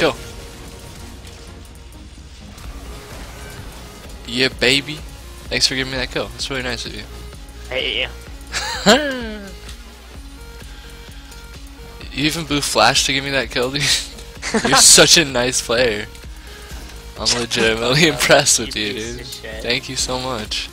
go. Yeah, baby. Thanks for giving me that kill. That's really nice of you. Hey, You even blew flash to give me that kill, dude. You're such a nice player. I'm legitimately impressed with you, dude. Thank you so much.